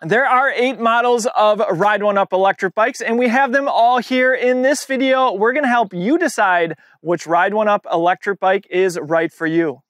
There are eight models of Ride One Up electric bikes, and we have them all here in this video. We're gonna help you decide which Ride One Up electric bike is right for you.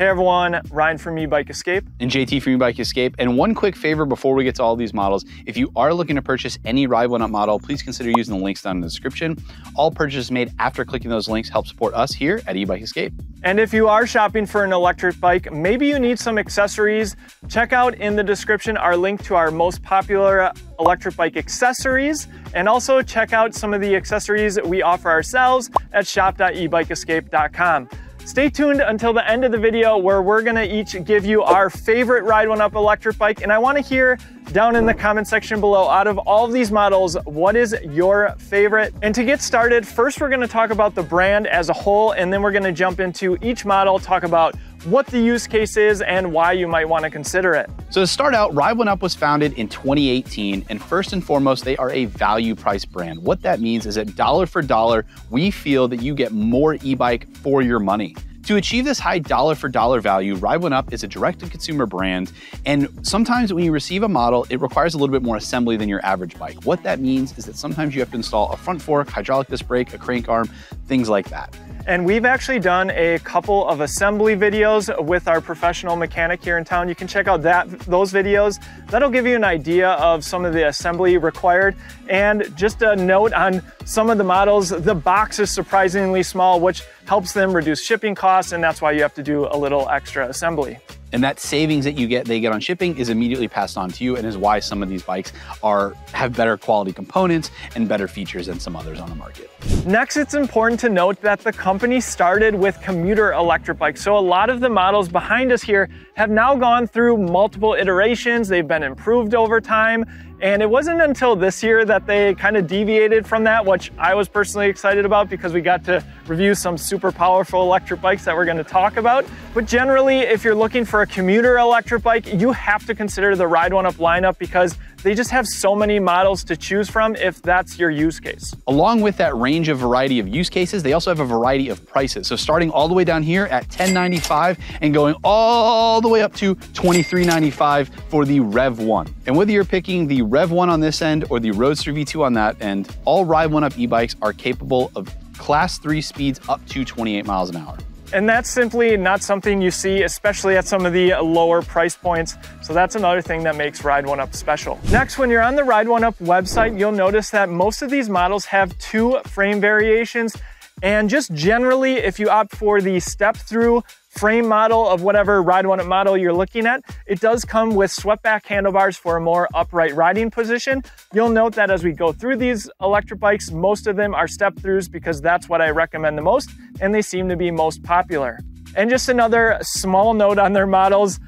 Hey everyone, Ryan from eBike Escape. And JT from eBike Escape. And one quick favor before we get to all these models, if you are looking to purchase any Ride One Up model, please consider using the links down in the description. All purchases made after clicking those links help support us here at eBike Escape. And if you are shopping for an electric bike, maybe you need some accessories, check out in the description our link to our most popular electric bike accessories, and also check out some of the accessories we offer ourselves at shop.ebikeescape.com. Stay tuned until the end of the video where we're gonna each give you our favorite Ride One Up electric bike. And I wanna hear down in the comment section below, out of all of these models, what is your favorite? And to get started, first we're gonna talk about the brand as a whole, and then we're gonna jump into each model, talk about what the use case is and why you might want to consider it. So to start out, Ride One Up was founded in 2018, and first and foremost, they are a value price brand. What that means is that dollar for dollar, we feel that you get more e-bike for your money. To achieve this high dollar for dollar value, Ride One Up is a direct to consumer brand. And sometimes when you receive a model, it requires a little bit more assembly than your average bike. What that means is that sometimes you have to install a front fork, hydraulic disc brake, a crank arm, things like that. And we've actually done a couple of assembly videos with our professional mechanic here in town. You can check out that those videos. That'll give you an idea of some of the assembly required. And just a note on some of the models, the box is surprisingly small, which helps them reduce shipping costs, and that's why you have to do a little extra assembly. And that savings that you get, they get on shipping is immediately passed on to you and is why some of these bikes are have better quality components and better features than some others on the market. Next, it's important to note that the company started with commuter electric bikes. So a lot of the models behind us here have now gone through multiple iterations. They've been improved over time and it wasn't until this year that they kind of deviated from that, which I was personally excited about because we got to review some super powerful electric bikes that we're gonna talk about. But generally, if you're looking for a commuter electric bike, you have to consider the Ride One Up lineup because they just have so many models to choose from if that's your use case. Along with that range of variety of use cases, they also have a variety of prices. So starting all the way down here at $10.95 and going all the way up to $23.95 for the Rev 1. And whether you're picking the Rev 1 on this end or the Roadster V2 on that end, all Ride 1 Up e-bikes are capable of class 3 speeds up to 28 miles an hour. And that's simply not something you see, especially at some of the lower price points. So that's another thing that makes Ride One Up special. Next, when you're on the Ride One Up website, you'll notice that most of these models have two frame variations. And just generally, if you opt for the step through frame model of whatever Ride One model you're looking at, it does come with swept back handlebars for a more upright riding position. You'll note that as we go through these electric bikes, most of them are step throughs because that's what I recommend the most and they seem to be most popular. And just another small note on their models,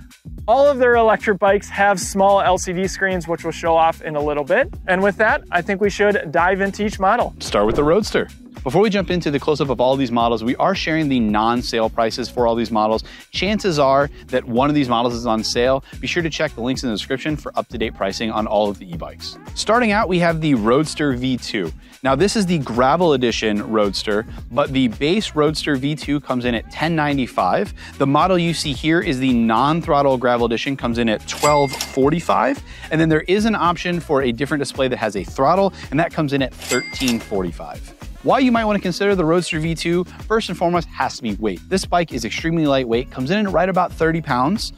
all of their electric bikes have small LCD screens, which we'll show off in a little bit. And with that, I think we should dive into each model. Start with the Roadster. Before we jump into the close-up of all these models, we are sharing the non-sale prices for all these models. Chances are that one of these models is on sale. Be sure to check the links in the description for up-to-date pricing on all of the e-bikes. Starting out, we have the Roadster V2. Now this is the gravel edition Roadster, but the base Roadster V2 comes in at 1095. The model you see here is the non-throttle gravel edition, comes in at 1245. And then there is an option for a different display that has a throttle, and that comes in at $1345. Why you might want to consider the Roadster V2, first and foremost, has to be weight. This bike is extremely lightweight, comes in at right about 30 pounds.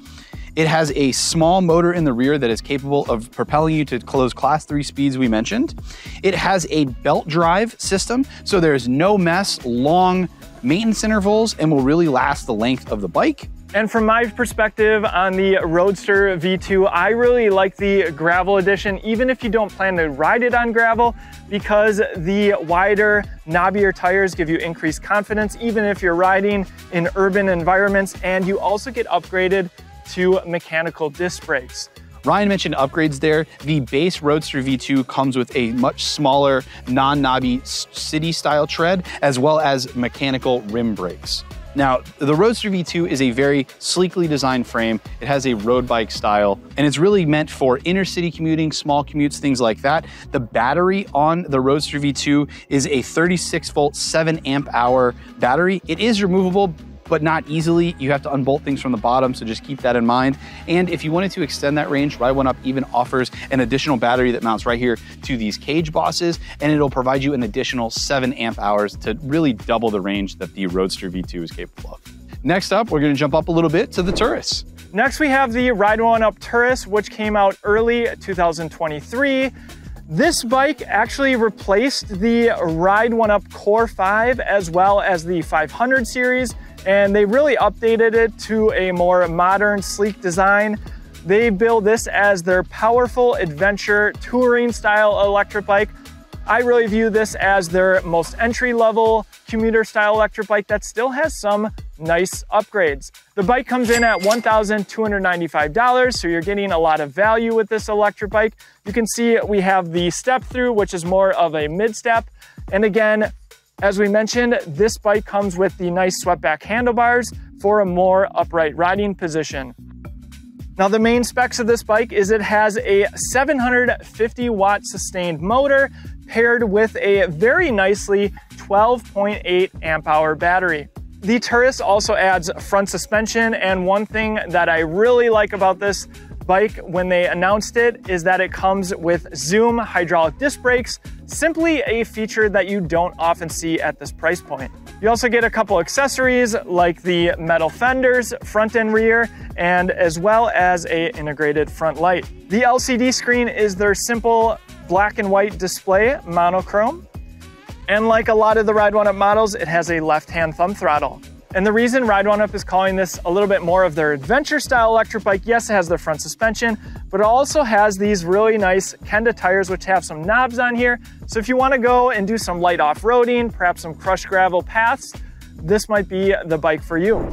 It has a small motor in the rear that is capable of propelling you to close class three speeds we mentioned. It has a belt drive system, so there's no mess, long maintenance intervals, and will really last the length of the bike. And from my perspective on the Roadster V2, I really like the gravel edition, even if you don't plan to ride it on gravel, because the wider, knobbier tires give you increased confidence, even if you're riding in urban environments, and you also get upgraded to mechanical disc brakes. Ryan mentioned upgrades there. The base Roadster V2 comes with a much smaller, non-knobby city style tread, as well as mechanical rim brakes. Now, the Roadster V2 is a very sleekly designed frame. It has a road bike style, and it's really meant for inner city commuting, small commutes, things like that. The battery on the Roadster V2 is a 36 volt, 7 amp hour battery. It is removable, but not easily. You have to unbolt things from the bottom, so just keep that in mind. And if you wanted to extend that range, Ride One Up even offers an additional battery that mounts right here to these cage bosses, and it'll provide you an additional seven amp hours to really double the range that the Roadster V2 is capable of. Next up, we're gonna jump up a little bit to the Turris. Next, we have the Ride One Up Turris, which came out early 2023. This bike actually replaced the Ride One Up Core 5 as well as the 500 series and they really updated it to a more modern, sleek design. They build this as their powerful adventure touring style electric bike. I really view this as their most entry level commuter style electric bike that still has some nice upgrades. The bike comes in at $1,295, so you're getting a lot of value with this electric bike. You can see we have the step through, which is more of a mid step. And again, as we mentioned, this bike comes with the nice swept-back handlebars for a more upright riding position. Now the main specs of this bike is it has a 750 watt sustained motor paired with a very nicely 12.8 amp hour battery. The Turris also adds front suspension and one thing that I really like about this bike when they announced it is that it comes with Zoom hydraulic disc brakes, simply a feature that you don't often see at this price point. You also get a couple accessories like the metal fenders, front and rear, and as well as a integrated front light. The LCD screen is their simple black and white display monochrome. And like a lot of the Ride One Up models, it has a left-hand thumb throttle. And the reason Ride One Up is calling this a little bit more of their adventure style electric bike, yes, it has the front suspension, but it also has these really nice Kenda tires, which have some knobs on here. So if you wanna go and do some light off-roading, perhaps some crushed gravel paths, this might be the bike for you.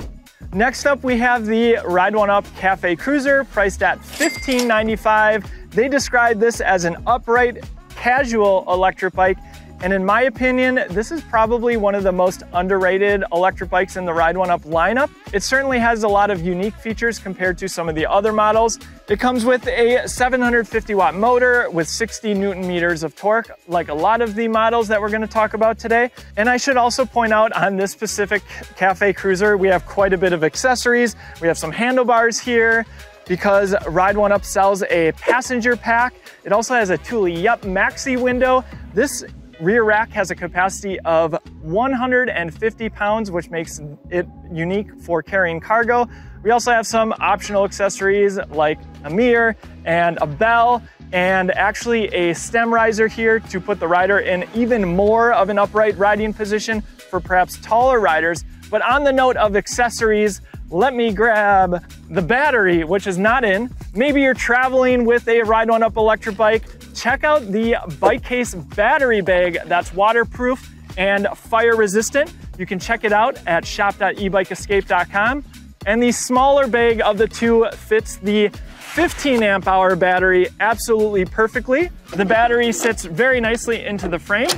Next up, we have the Ride One Up Cafe Cruiser, priced at $15.95. They describe this as an upright, casual electric bike and in my opinion, this is probably one of the most underrated electric bikes in the Ride One Up lineup. It certainly has a lot of unique features compared to some of the other models. It comes with a 750 watt motor with 60 Newton meters of torque, like a lot of the models that we're gonna talk about today. And I should also point out on this specific Cafe Cruiser, we have quite a bit of accessories. We have some handlebars here, because Ride One Up sells a passenger pack. It also has a Thule Yepp Maxi window. This rear rack has a capacity of 150 pounds, which makes it unique for carrying cargo. We also have some optional accessories like a mirror and a bell and actually a stem riser here to put the rider in even more of an upright riding position for perhaps taller riders. But on the note of accessories, let me grab the battery, which is not in. Maybe you're traveling with a Ride One Up electric bike check out the bike case battery bag that's waterproof and fire resistant. You can check it out at shop.ebikeescape.com. And the smaller bag of the two fits the 15 amp hour battery absolutely perfectly. The battery sits very nicely into the frame.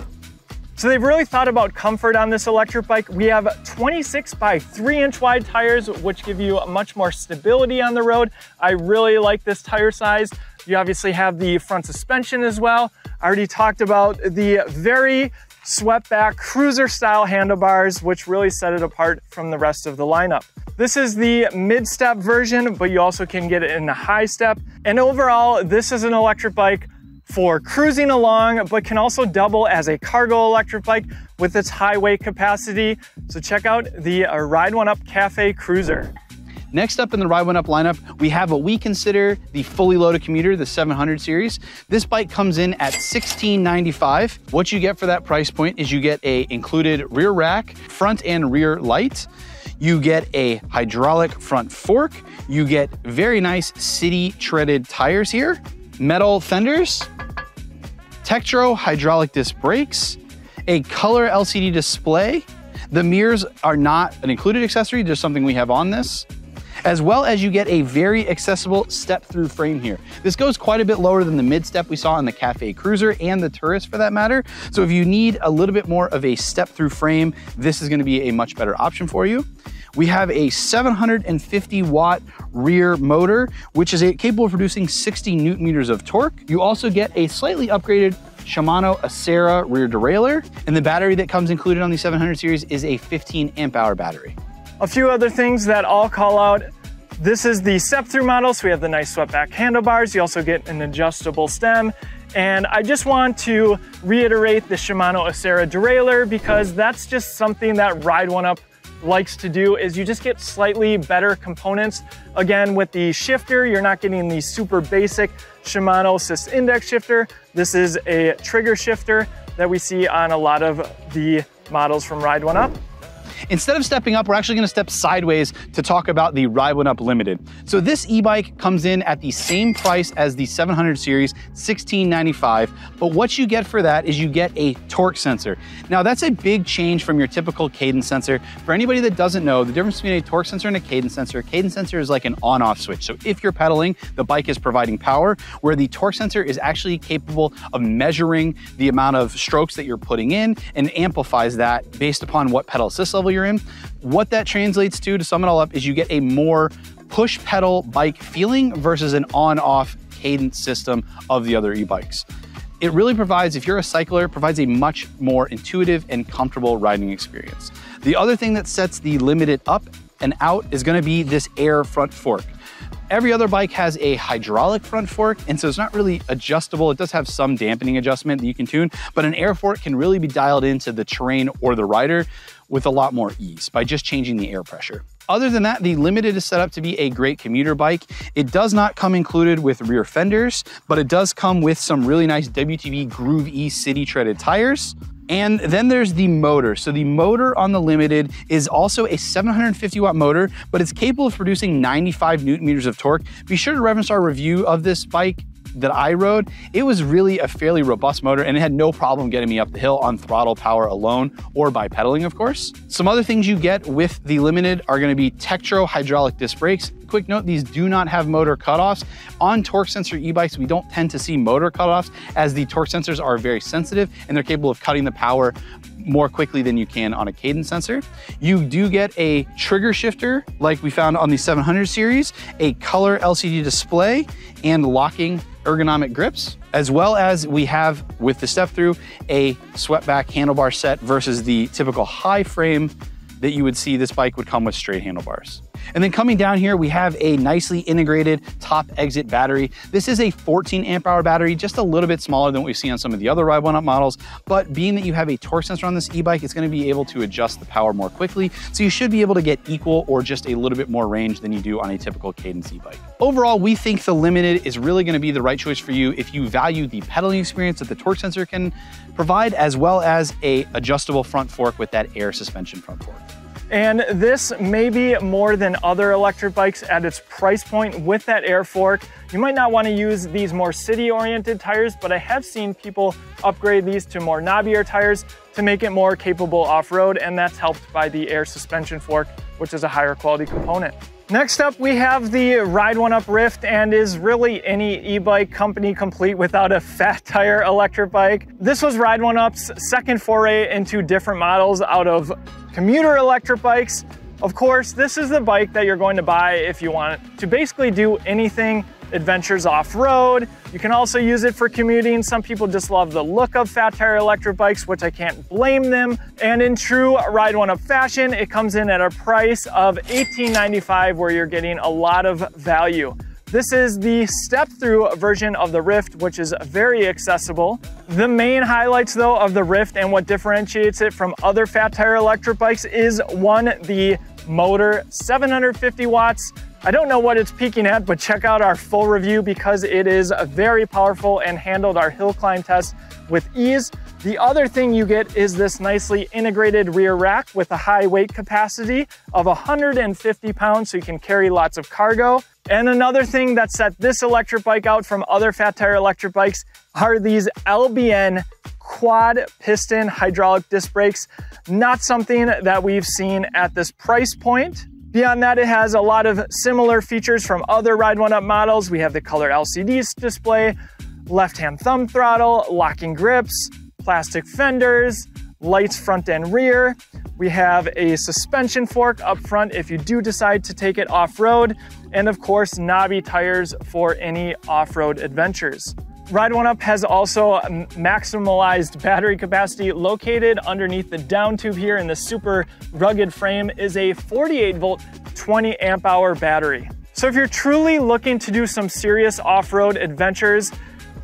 So they've really thought about comfort on this electric bike. We have 26 by 3 inch wide tires, which give you much more stability on the road. I really like this tire size. You obviously have the front suspension as well. I already talked about the very swept back cruiser style handlebars, which really set it apart from the rest of the lineup. This is the mid step version, but you also can get it in the high step. And overall, this is an electric bike for cruising along, but can also double as a cargo electric bike with its highway capacity. So check out the uh, Ride One Up Cafe Cruiser. Next up in the Ride One Up lineup, we have what we consider the fully loaded commuter, the 700 series. This bike comes in at $16.95. What you get for that price point is you get a included rear rack, front and rear light. You get a hydraulic front fork. You get very nice city treaded tires here, metal fenders, Tektro hydraulic disc brakes, a color LCD display. The mirrors are not an included accessory, just something we have on this as well as you get a very accessible step-through frame here. This goes quite a bit lower than the mid-step we saw in the Cafe Cruiser and the Turris for that matter. So if you need a little bit more of a step-through frame, this is gonna be a much better option for you. We have a 750 watt rear motor, which is capable of producing 60 newton meters of torque. You also get a slightly upgraded Shimano Acera rear derailleur, and the battery that comes included on the 700 series is a 15 amp hour battery. A few other things that I'll call out. This is the step-through model, so we have the nice swept back handlebars. You also get an adjustable stem. And I just want to reiterate the Shimano Acera derailleur because that's just something that Ride One Up likes to do is you just get slightly better components. Again, with the shifter, you're not getting the super basic Shimano SIS Index shifter. This is a trigger shifter that we see on a lot of the models from Ride One Up. Instead of stepping up, we're actually gonna step sideways to talk about the Ride One Up Limited. So this e-bike comes in at the same price as the 700 series, $16.95, but what you get for that is you get a torque sensor. Now that's a big change from your typical cadence sensor. For anybody that doesn't know, the difference between a torque sensor and a cadence sensor, a cadence sensor is like an on-off switch. So if you're pedaling, the bike is providing power, where the torque sensor is actually capable of measuring the amount of strokes that you're putting in and amplifies that based upon what pedal assist level you're in. What that translates to, to sum it all up, is you get a more push pedal bike feeling versus an on-off cadence system of the other e-bikes. It really provides, if you're a cycler, provides a much more intuitive and comfortable riding experience. The other thing that sets the Limited up and out is gonna be this air front fork. Every other bike has a hydraulic front fork, and so it's not really adjustable. It does have some dampening adjustment that you can tune, but an air fork can really be dialed into the terrain or the rider with a lot more ease by just changing the air pressure. Other than that, the Limited is set up to be a great commuter bike. It does not come included with rear fenders, but it does come with some really nice WTB Groove E City treaded tires. And then there's the motor. So the motor on the Limited is also a 750 watt motor, but it's capable of producing 95 newton meters of torque. Be sure to reference our review of this bike that I rode, it was really a fairly robust motor and it had no problem getting me up the hill on throttle power alone or by pedaling, of course. Some other things you get with the Limited are gonna be Tektro hydraulic disc brakes. Quick note, these do not have motor cutoffs. On torque sensor e-bikes, we don't tend to see motor cutoffs as the torque sensors are very sensitive and they're capable of cutting the power more quickly than you can on a cadence sensor. You do get a trigger shifter like we found on the 700 series, a color LCD display, and locking ergonomic grips, as well as we have with the step through a swept back handlebar set versus the typical high frame that you would see this bike would come with straight handlebars. And then coming down here, we have a nicely integrated top exit battery. This is a 14 amp hour battery, just a little bit smaller than what we see on some of the other Ride One Up models. But being that you have a torque sensor on this e-bike, it's gonna be able to adjust the power more quickly. So you should be able to get equal or just a little bit more range than you do on a typical Cadence e-bike. Overall, we think the Limited is really gonna be the right choice for you if you value the pedaling experience that the torque sensor can provide, as well as a adjustable front fork with that air suspension front fork. And this may be more than other electric bikes at its price point with that air fork. You might not want to use these more city-oriented tires, but I have seen people upgrade these to more knobbier tires to make it more capable off-road, and that's helped by the air suspension fork, which is a higher quality component. Next up, we have the Ride One Up Rift and is really any e-bike company complete without a fat tire electric bike. This was Ride One Up's second foray into different models out of commuter electric bikes. Of course, this is the bike that you're going to buy if you want to basically do anything adventures off-road. You can also use it for commuting. Some people just love the look of fat tire electric bikes, which I can't blame them. And in true Ride One Up fashion, it comes in at a price of $18.95 where you're getting a lot of value. This is the step-through version of the Rift, which is very accessible. The main highlights though of the Rift and what differentiates it from other fat tire electric bikes is one, the motor, 750 watts. I don't know what it's peaking at, but check out our full review because it is very powerful and handled our hill climb test with ease. The other thing you get is this nicely integrated rear rack with a high weight capacity of 150 pounds so you can carry lots of cargo. And another thing that set this electric bike out from other fat tire electric bikes are these LBN quad piston hydraulic disc brakes. Not something that we've seen at this price point. Beyond that, it has a lot of similar features from other Ride One Up models. We have the color LCD display, left-hand thumb throttle, locking grips, plastic fenders, lights front and rear. We have a suspension fork up front if you do decide to take it off-road. And of course, knobby tires for any off-road adventures. Ride One Up has also maximalized battery capacity located underneath the down tube here in the super rugged frame is a 48 volt, 20 amp hour battery. So if you're truly looking to do some serious off-road adventures,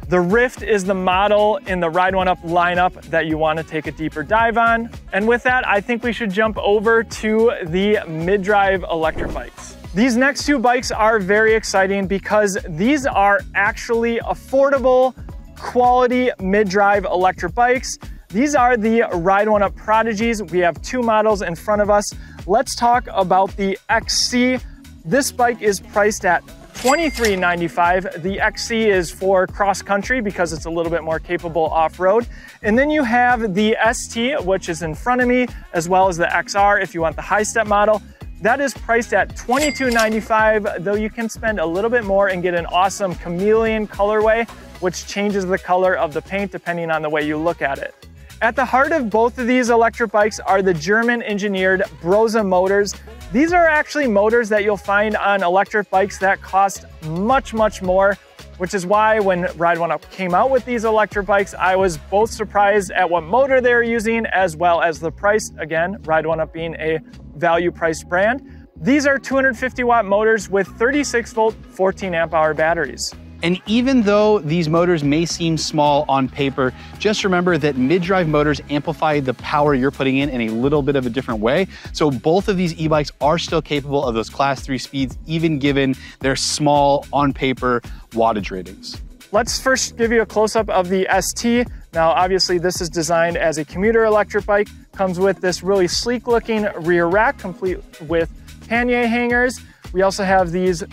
the Rift is the model in the Ride One Up lineup that you want to take a deeper dive on. And with that, I think we should jump over to the mid-drive electric bikes. These next two bikes are very exciting because these are actually affordable, quality mid-drive electric bikes. These are the Ride One Up Prodigies. We have two models in front of us. Let's talk about the XC. This bike is priced at $23.95. The XC is for cross country because it's a little bit more capable off-road. And then you have the ST, which is in front of me, as well as the XR if you want the high step model. That is priced at $22.95, though you can spend a little bit more and get an awesome chameleon colorway, which changes the color of the paint depending on the way you look at it. At the heart of both of these electric bikes are the German engineered Brose motors. These are actually motors that you'll find on electric bikes that cost much, much more, which is why when Ride One Up came out with these electric bikes, I was both surprised at what motor they're using as well as the price. Again, Ride One Up being a value priced brand. These are 250 watt motors with 36 volt, 14 amp hour batteries. And even though these motors may seem small on paper, just remember that mid-drive motors amplify the power you're putting in in a little bit of a different way. So both of these e-bikes are still capable of those class three speeds, even given their small on paper wattage ratings. Let's first give you a close-up of the ST. Now, obviously this is designed as a commuter electric bike, comes with this really sleek looking rear rack, complete with pannier hangers. We also have these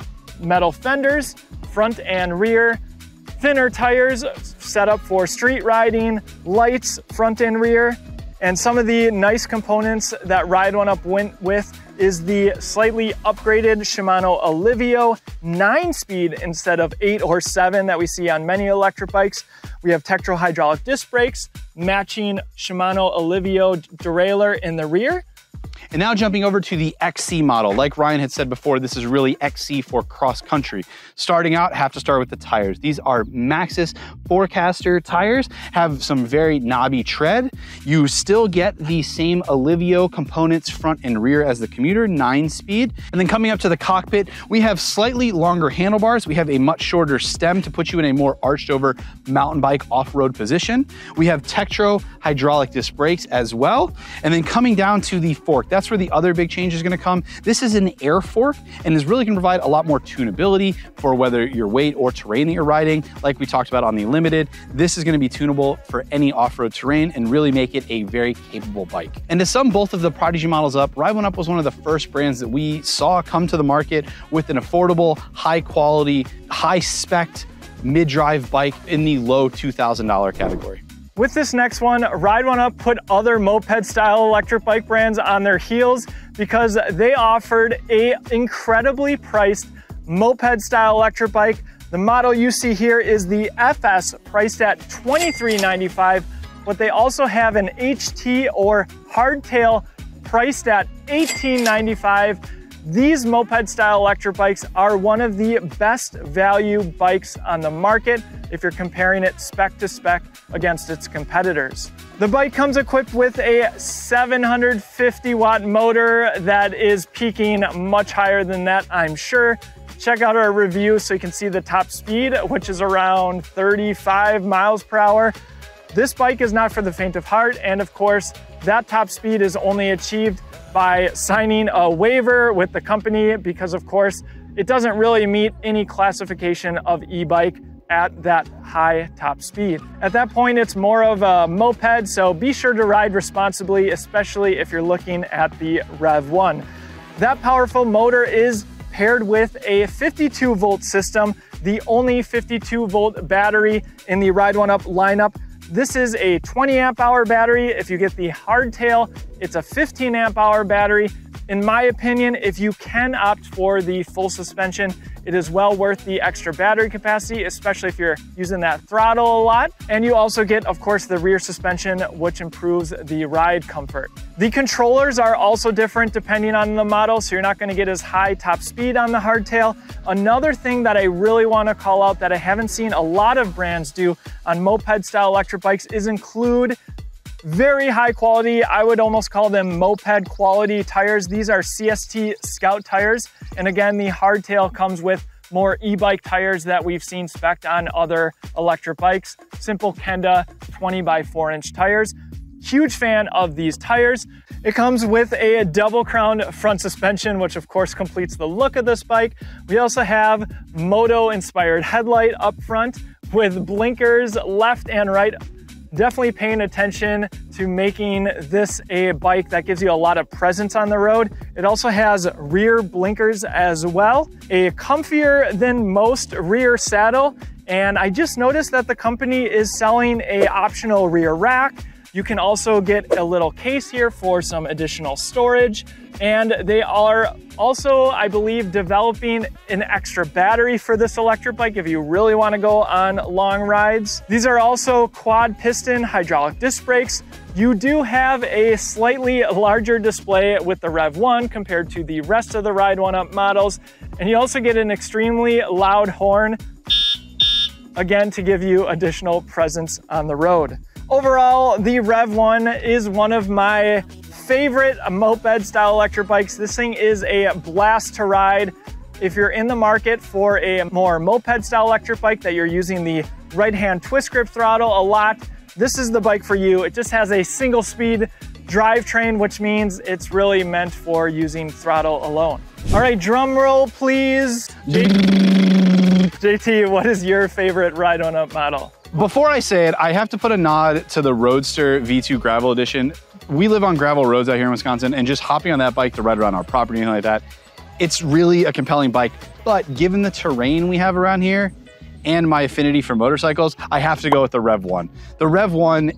metal fenders, front and rear, thinner tires set up for street riding, lights front and rear, and some of the nice components that Ride One Up went with is the slightly upgraded Shimano Alivio 9-speed instead of 8 or 7 that we see on many electric bikes. We have Tektro hydraulic disc brakes, matching Shimano Alivio derailleur in the rear, and now jumping over to the XC model. Like Ryan had said before, this is really XC for cross country. Starting out, have to start with the tires. These are Maxxis Forecaster tires, have some very knobby tread. You still get the same Alivio components front and rear as the commuter, nine speed. And then coming up to the cockpit, we have slightly longer handlebars. We have a much shorter stem to put you in a more arched over mountain bike off-road position. We have Tektro hydraulic disc brakes as well. And then coming down to the fork, that's where the other big change is gonna come. This is an air fork and is really gonna provide a lot more tunability for whether your weight or terrain that you're riding. Like we talked about on the Limited, this is gonna be tunable for any off-road terrain and really make it a very capable bike. And to sum both of the Prodigy models up, Ride One Up was one of the first brands that we saw come to the market with an affordable, high quality, high spec mid-drive bike in the low $2,000 category. With this next one, Ride One Up put other moped style electric bike brands on their heels because they offered a incredibly priced moped style electric bike. The model you see here is the FS priced at $23.95, but they also have an HT or hardtail priced at $18.95 these moped style electric bikes are one of the best value bikes on the market if you're comparing it spec to spec against its competitors. The bike comes equipped with a 750 watt motor that is peaking much higher than that, I'm sure. Check out our review so you can see the top speed, which is around 35 miles per hour. This bike is not for the faint of heart, and of course, that top speed is only achieved by signing a waiver with the company because of course it doesn't really meet any classification of e-bike at that high top speed. At that point, it's more of a moped, so be sure to ride responsibly, especially if you're looking at the Rev 1. That powerful motor is paired with a 52 volt system, the only 52 volt battery in the Ride One Up lineup. This is a 20 amp hour battery. If you get the hardtail, it's a 15 amp hour battery. In my opinion, if you can opt for the full suspension, It is well worth the extra battery capacity, especially if you're using that throttle a lot. And you also get, of course, the rear suspension, which improves the ride comfort. The controllers are also different depending on the model, so you're not gonna get as high top speed on the hardtail. Another thing that I really wanna call out that I haven't seen a lot of brands do on moped style electric bikes is include very high quality, I would almost call them moped quality tires. These are CST Scout tires. And again, the hardtail comes with more e-bike tires that we've seen spec'd on other electric bikes. Simple Kenda 20 by 4 inch tires. Huge fan of these tires. It comes with a double crown front suspension, which of course completes the look of this bike. We also have moto inspired headlight up front with blinkers left and right definitely paying attention to making this a bike that gives you a lot of presence on the road. It also has rear blinkers as well, a comfier than most rear saddle. And I just noticed that the company is selling a optional rear rack you can also get a little case here for some additional storage. And they are also, I believe, developing an extra battery for this electric bike if you really want to go on long rides. These are also quad piston hydraulic disc brakes. You do have a slightly larger display with the Rev 1 compared to the rest of the Ride 1 Up models. And you also get an extremely loud horn, again, to give you additional presence on the road. Overall, the Rev 1 is one of my favorite moped style electric bikes. This thing is a blast to ride. If you're in the market for a more moped style electric bike that you're using the right hand twist grip throttle a lot, this is the bike for you. It just has a single speed drivetrain, which means it's really meant for using throttle alone. All right, drum roll, please. JT, what is your favorite Ride One Up model? Before I say it, I have to put a nod to the Roadster V2 Gravel Edition. We live on gravel roads out here in Wisconsin, and just hopping on that bike to ride around our property and like that, it's really a compelling bike. But given the terrain we have around here and my affinity for motorcycles, I have to go with the Rev 1. The Rev 1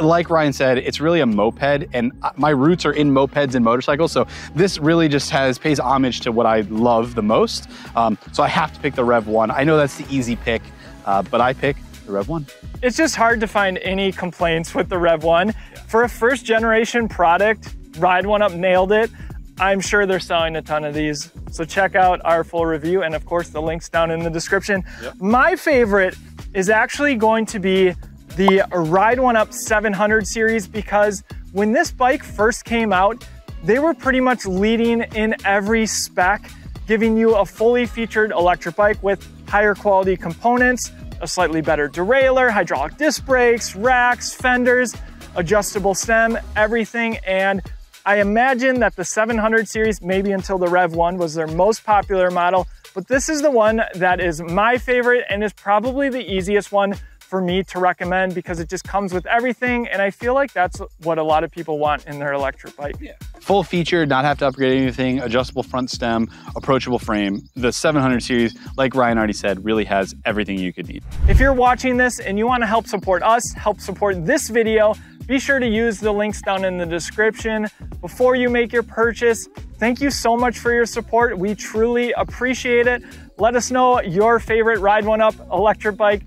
like Ryan said, it's really a moped, and my roots are in mopeds and motorcycles. So this really just has pays homage to what I love the most. Um, so I have to pick the Rev One. I know that's the easy pick, uh, but I pick the Rev 1. It's just hard to find any complaints with the Rev 1. Yeah. For a first generation product, Ride One Up nailed it. I'm sure they're selling a ton of these. So check out our full review and of course the links down in the description. Yep. My favorite is actually going to be the Ride One Up 700 series because when this bike first came out, they were pretty much leading in every spec, giving you a fully featured electric bike with higher quality components, a slightly better derailleur, hydraulic disc brakes, racks, fenders, adjustable stem, everything. And I imagine that the 700 series, maybe until the Rev 1, was their most popular model. But this is the one that is my favorite and is probably the easiest one for me to recommend because it just comes with everything. And I feel like that's what a lot of people want in their electric bike. Yeah. Full feature, not have to upgrade anything, adjustable front stem, approachable frame. The 700 series, like Ryan already said, really has everything you could need. If you're watching this and you wanna help support us, help support this video, be sure to use the links down in the description before you make your purchase. Thank you so much for your support. We truly appreciate it. Let us know your favorite Ride One Up electric bike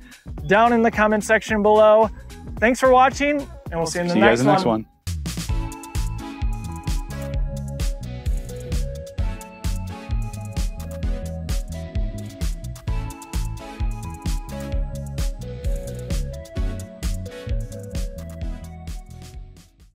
down in the comment section below. Thanks for watching, and we'll see you in the, see next, you guys in the next one. one.